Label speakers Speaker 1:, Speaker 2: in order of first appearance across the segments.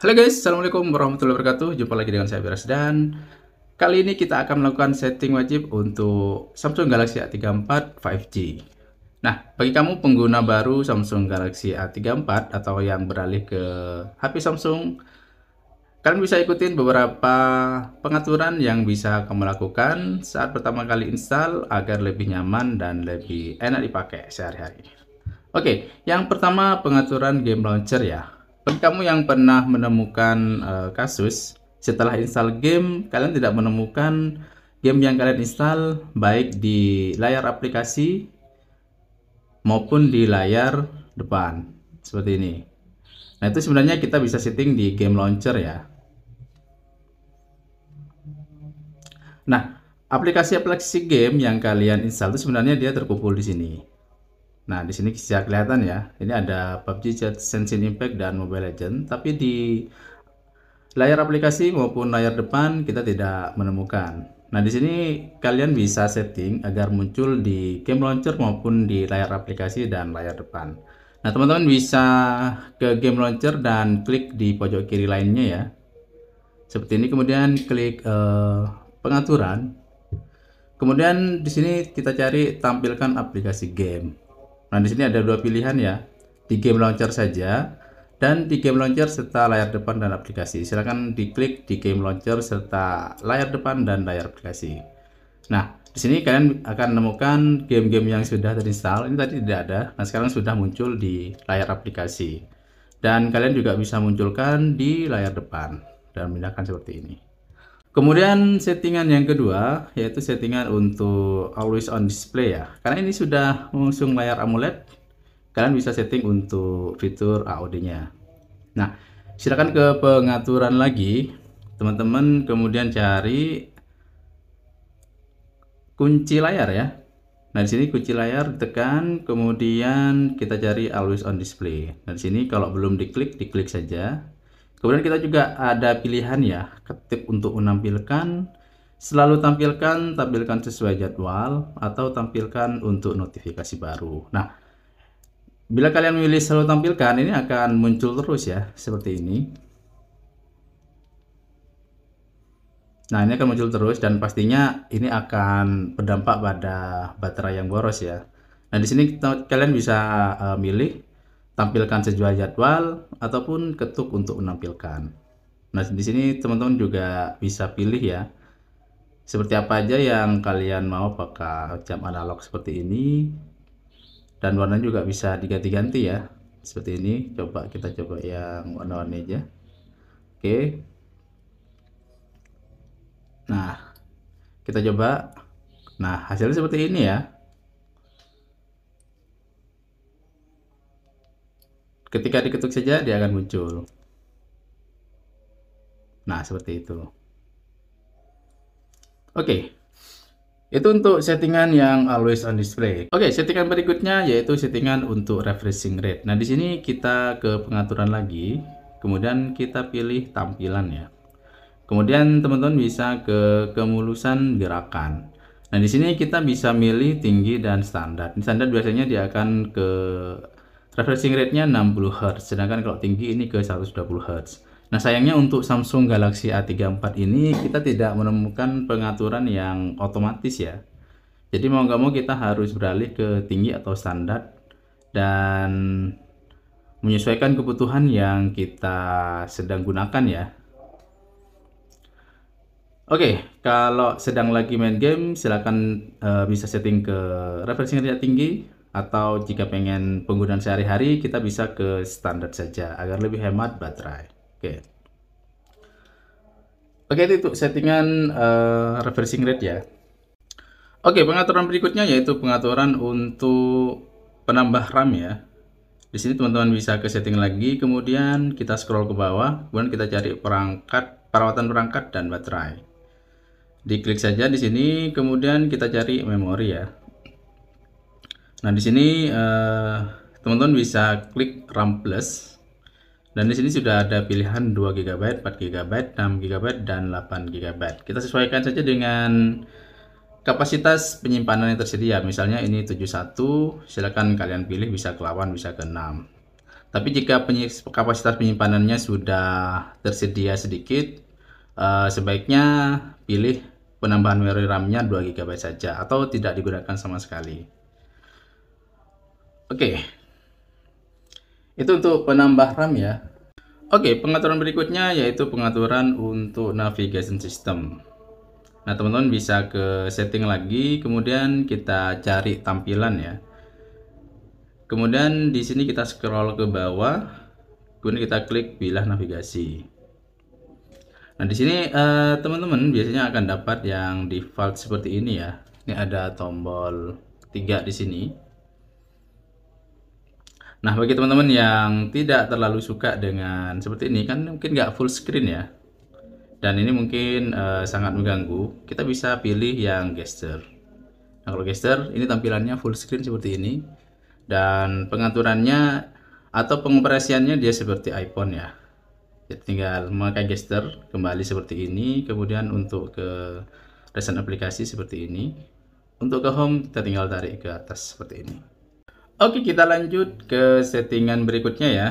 Speaker 1: Halo guys, Assalamualaikum warahmatullahi wabarakatuh Jumpa lagi dengan saya Beras dan Kali ini kita akan melakukan setting wajib untuk Samsung Galaxy A34 5G Nah, bagi kamu pengguna baru Samsung Galaxy A34 Atau yang beralih ke HP Samsung Kalian bisa ikutin beberapa pengaturan yang bisa kamu lakukan saat pertama kali install agar lebih nyaman dan lebih enak dipakai sehari-hari. Oke, yang pertama pengaturan game launcher ya. Bagi kamu yang pernah menemukan uh, kasus setelah install game kalian tidak menemukan game yang kalian install baik di layar aplikasi maupun di layar depan seperti ini. Nah, itu sebenarnya kita bisa setting di game launcher ya. Nah, aplikasi-aplikasi game yang kalian install itu sebenarnya dia terkumpul di sini. Nah, di sini bisa kelihatan ya. Ini ada PUBG Chat, Sensing Impact dan Mobile Legend, tapi di layar aplikasi maupun layar depan kita tidak menemukan. Nah, di sini kalian bisa setting agar muncul di game launcher maupun di layar aplikasi dan layar depan. Nah, teman-teman bisa ke game launcher dan klik di pojok kiri lainnya ya. Seperti ini kemudian klik uh, pengaturan. Kemudian di sini kita cari tampilkan aplikasi game. Nah, di sini ada dua pilihan ya. Di game launcher saja dan di game launcher serta layar depan dan aplikasi. Silahkan diklik di game launcher serta layar depan dan layar aplikasi. Nah, di sini kalian akan menemukan game-game yang sudah terinstall. Ini tadi tidak ada. Nah, sekarang sudah muncul di layar aplikasi. Dan kalian juga bisa munculkan di layar depan dan memindahkan seperti ini. Kemudian settingan yang kedua yaitu settingan untuk always on display ya. Karena ini sudah mengusung layar AMOLED, kalian bisa setting untuk fitur AOD-nya. Nah, silakan ke pengaturan lagi, teman-teman kemudian cari kunci layar ya. Nah, di sini kunci layar tekan, kemudian kita cari always on display. Nah, di sini kalau belum diklik, diklik saja. Kemudian kita juga ada pilihan ya, ketik untuk menampilkan, selalu tampilkan, tampilkan sesuai jadwal, atau tampilkan untuk notifikasi baru. Nah, bila kalian memilih selalu tampilkan, ini akan muncul terus ya, seperti ini. Nah, ini akan muncul terus dan pastinya ini akan berdampak pada baterai yang boros ya. Nah, di sini kalian bisa uh, milih tampilkan sesuai jadwal ataupun ketuk untuk menampilkan. Nah, di sini teman-teman juga bisa pilih ya. Seperti apa aja yang kalian mau pakai jam analog seperti ini. Dan warna juga bisa diganti-ganti ya. Seperti ini. Coba kita coba yang warna-warni aja. Oke. Nah, kita coba. Nah, hasilnya seperti ini ya. Ketika diketuk saja dia akan muncul. Nah, seperti itu. Oke. Itu untuk settingan yang always on display. Oke, settingan berikutnya yaitu settingan untuk refreshing rate. Nah, di sini kita ke pengaturan lagi, kemudian kita pilih tampilan ya. Kemudian teman-teman bisa ke kemulusan gerakan. Nah, di sini kita bisa milih tinggi dan standar. Standar biasanya dia akan ke refreshing rate-nya 60 Hz sedangkan kalau tinggi ini ke 120 Hz nah sayangnya untuk Samsung Galaxy A34 ini kita tidak menemukan pengaturan yang otomatis ya. Jadi mau nggak mau kita harus beralih ke tinggi atau standar dan menyesuaikan kebutuhan yang kita sedang gunakan ya. Oke, kalau sedang lagi main game, silahkan uh, bisa setting ke refreshing rate tinggi atau jika pengen penggunaan sehari-hari kita bisa ke standar saja agar lebih hemat baterai. Oke. Oke itu settingan uh, reversing rate ya. Oke pengaturan berikutnya yaitu pengaturan untuk penambah RAM ya. Di sini teman-teman bisa ke setting lagi kemudian kita scroll ke bawah kemudian kita cari perangkat perawatan perangkat dan baterai. Diklik saja di sini kemudian kita cari memori ya Nah, di sini eh, teman-teman uh, bisa klik RAM Plus. Dan di sini sudah ada pilihan 2 GB, 4 GB, 6 GB, dan 8 GB. Kita sesuaikan saja dengan kapasitas penyimpanan yang tersedia. Misalnya ini 71, silakan kalian pilih bisa ke 8, bisa ke 6. Tapi jika kapasitas penyimpanannya sudah tersedia sedikit, uh, sebaiknya pilih penambahan memori RAM-nya 2 GB saja atau tidak digunakan sama sekali. Oke. Itu untuk penambah RAM ya. Oke, pengaturan berikutnya yaitu pengaturan untuk navigation system. Nah, teman-teman bisa ke setting lagi, kemudian kita cari tampilan ya. Kemudian di sini kita scroll ke bawah, kemudian kita klik bilah navigasi. Nah, di sini eh, teman-teman uh, biasanya akan dapat yang default seperti ini ya. Ini ada tombol tiga di sini. Nah, bagi teman-teman yang tidak terlalu suka dengan seperti ini, kan mungkin nggak full screen ya. Dan ini mungkin uh, sangat mengganggu. Kita bisa pilih yang gesture. Nah, kalau gesture, ini tampilannya full screen seperti ini dan pengaturannya atau pengoperasiannya dia seperti iPhone ya Jadi tinggal memakai gesture kembali seperti ini kemudian untuk ke recent aplikasi seperti ini untuk ke home kita tinggal tarik ke atas seperti ini Oke kita lanjut ke settingan berikutnya ya.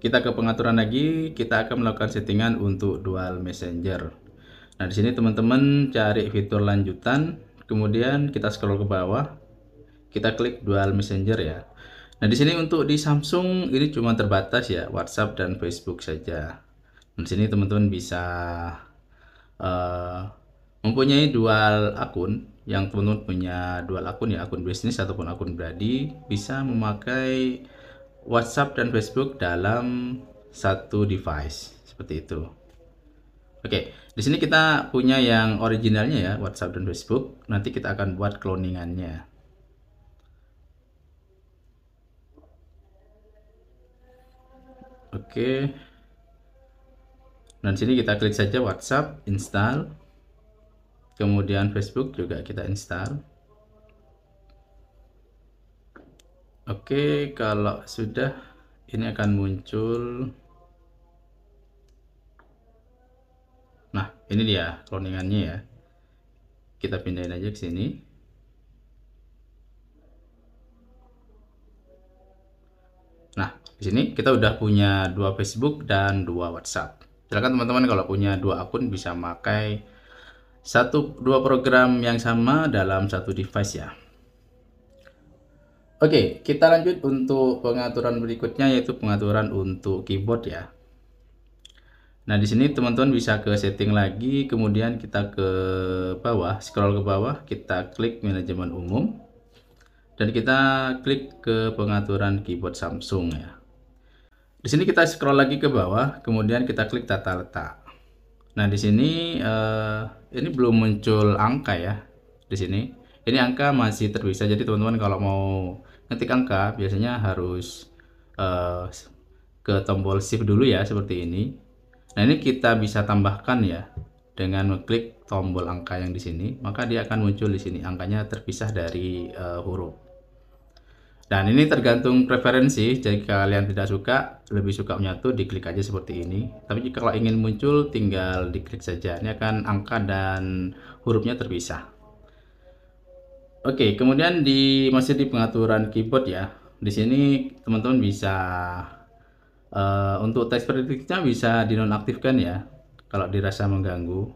Speaker 1: Kita ke pengaturan lagi. Kita akan melakukan settingan untuk dual messenger. Nah di sini teman-teman cari fitur lanjutan. Kemudian kita scroll ke bawah. Kita klik dual messenger ya. Nah, di sini untuk di Samsung ini cuma terbatas ya WhatsApp dan Facebook saja. Nah, di sini teman-teman bisa uh, mempunyai dual akun yang teman-teman punya dual akun ya akun bisnis ataupun akun pribadi bisa memakai WhatsApp dan Facebook dalam satu device seperti itu. Oke, di sini kita punya yang originalnya ya WhatsApp dan Facebook. Nanti kita akan buat cloningannya. Oke. Dan sini kita klik saja WhatsApp, install. Kemudian Facebook juga kita install. Oke, kalau sudah ini akan muncul Nah, ini dia cloningannya ya. Kita pindahin aja ke sini. Di sini kita udah punya dua Facebook dan dua WhatsApp. Silakan teman-teman kalau punya dua akun bisa pakai satu dua program yang sama dalam satu device ya. Oke, kita lanjut untuk pengaturan berikutnya yaitu pengaturan untuk keyboard ya. Nah, di sini teman-teman bisa ke setting lagi, kemudian kita ke bawah, scroll ke bawah, kita klik manajemen umum dan kita klik ke pengaturan keyboard Samsung ya. Di sini kita scroll lagi ke bawah, kemudian kita klik tata letak. Nah, di sini uh, ini belum muncul angka ya. Di sini. Ini angka masih terpisah. Jadi teman-teman kalau mau ngetik angka biasanya harus uh, ke tombol shift dulu ya seperti ini. Nah, ini kita bisa tambahkan ya dengan mengklik tombol angka yang di sini, maka dia akan muncul di sini angkanya terpisah dari uh, huruf. Dan ini tergantung preferensi. Jika kalian tidak suka, lebih suka menyatu, diklik aja seperti ini. Tapi jika kalau ingin muncul, tinggal diklik saja. Ini akan angka dan hurufnya terpisah. Oke, kemudian di masih di pengaturan keyboard ya. Di sini teman-teman bisa uh, untuk teks prediktifnya bisa dinonaktifkan ya. Kalau dirasa mengganggu.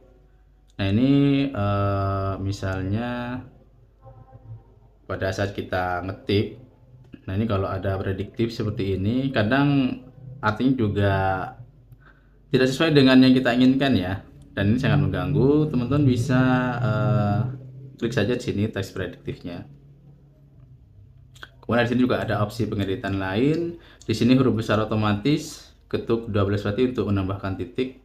Speaker 1: Nah ini uh, misalnya pada saat kita ngetik Nah ini kalau ada prediktif seperti ini kadang artinya juga tidak sesuai dengan yang kita inginkan ya. Dan ini sangat mengganggu. Teman-teman bisa uh, klik saja di sini teks prediktifnya. Kemudian di sini juga ada opsi pengeditan lain. Di sini huruf besar otomatis ketuk 12 berarti untuk menambahkan titik.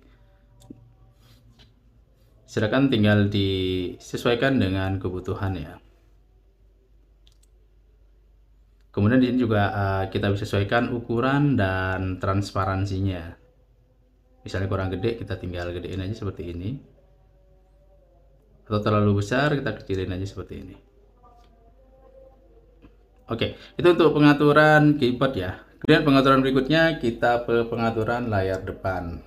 Speaker 1: Silakan tinggal disesuaikan dengan kebutuhan ya Kemudian di sini juga uh, kita bisa sesuaikan ukuran dan transparansinya. Misalnya kurang gede, kita tinggal gedein aja seperti ini. Atau terlalu besar, kita kecilin aja seperti ini. Oke, itu untuk pengaturan keyboard ya. Kemudian pengaturan berikutnya kita ke pengaturan layar depan.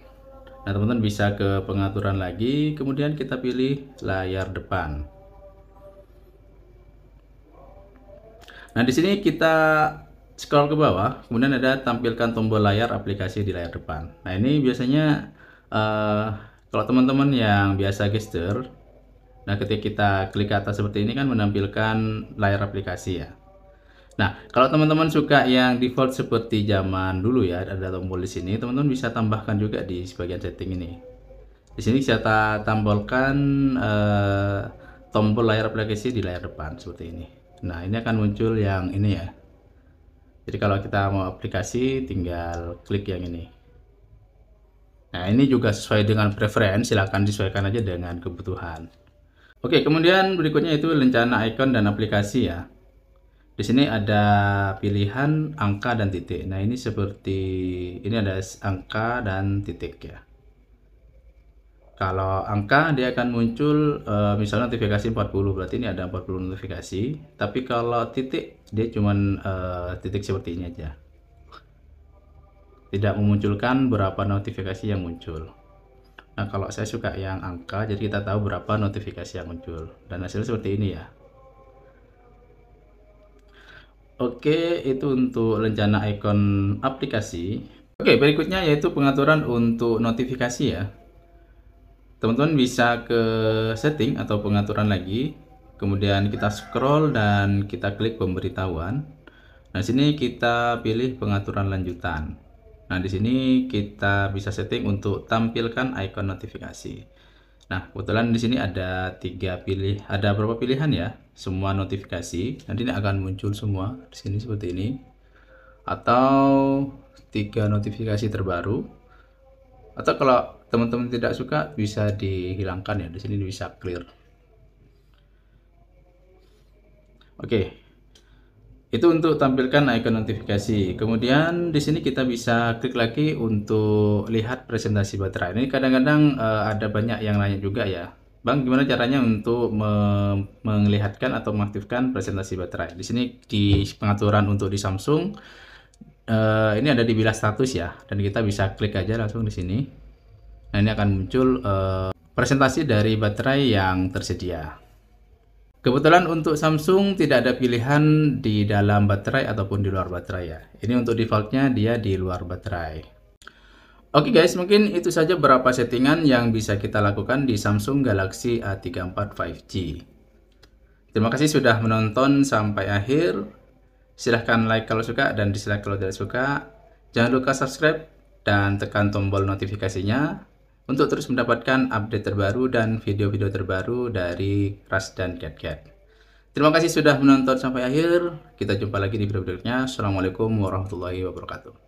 Speaker 1: Nah, teman-teman bisa ke pengaturan lagi, kemudian kita pilih layar depan. Nah, di sini kita scroll ke bawah, kemudian ada tampilkan tombol layar aplikasi di layar depan. Nah ini biasanya uh, kalau teman-teman yang biasa gesture, nah ketika kita klik ke atas seperti ini kan menampilkan layar aplikasi ya. Nah kalau teman-teman suka yang default seperti zaman dulu ya, ada tombol di sini, teman-teman bisa tambahkan juga di sebagian setting ini. Di sini kita tambolkan uh, tombol layar aplikasi di layar depan seperti ini. Nah ini akan muncul yang ini ya, jadi kalau kita mau aplikasi tinggal klik yang ini. Nah ini juga sesuai dengan preferensi silahkan disesuaikan aja dengan kebutuhan. Oke kemudian berikutnya itu rencana icon dan aplikasi ya. Di sini ada pilihan angka dan titik. Nah ini seperti ini ada angka dan titik ya kalau angka dia akan muncul uh, misalnya notifikasi 40 berarti ini ada 40 notifikasi. Tapi kalau titik dia cuman uh, titik seperti ini aja. Tidak memunculkan berapa notifikasi yang muncul. Nah kalau saya suka yang angka jadi kita tahu berapa notifikasi yang muncul. Dan hasil seperti ini ya. Oke, itu untuk rencana ikon aplikasi. Oke, berikutnya yaitu pengaturan untuk notifikasi ya teman-teman bisa ke setting atau pengaturan lagi. Kemudian kita scroll dan kita klik pemberitahuan. Nah sini kita pilih pengaturan lanjutan. Nah di sini kita bisa setting untuk tampilkan icon notifikasi. Nah kebetulan di sini ada tiga pilih ada beberapa pilihan ya. Semua notifikasi. Nanti ini akan muncul semua di sini seperti ini. Atau tiga notifikasi terbaru atau kalau teman-teman tidak suka bisa dihilangkan ya. Di sini bisa clear. Oke. Itu untuk tampilkan icon notifikasi. Kemudian di sini kita bisa klik lagi untuk lihat presentasi baterai. Ini kadang-kadang uh, ada banyak yang lain juga ya. Bang, gimana caranya untuk me melihatkan atau mengaktifkan presentasi baterai? Di sini di pengaturan untuk di Samsung, uh, ini ada di bilas status ya, dan kita bisa klik aja langsung di sini. Nah, ini akan muncul uh, presentasi dari baterai yang tersedia. Kebetulan untuk Samsung tidak ada pilihan di dalam baterai ataupun di luar baterai ya. Ini untuk defaultnya dia di luar baterai. Oke guys, mungkin itu saja beberapa settingan yang bisa kita lakukan di Samsung Galaxy A34 5G. Terima kasih sudah menonton sampai akhir. Silahkan like kalau suka dan dislike kalau tidak suka. Jangan lupa subscribe dan tekan tombol notifikasinya untuk terus mendapatkan update terbaru dan video-video terbaru dari Ras dan CatCat. Terima kasih sudah menonton sampai akhir. Kita jumpa lagi di video berikutnya. Assalamualaikum warahmatullahi wabarakatuh.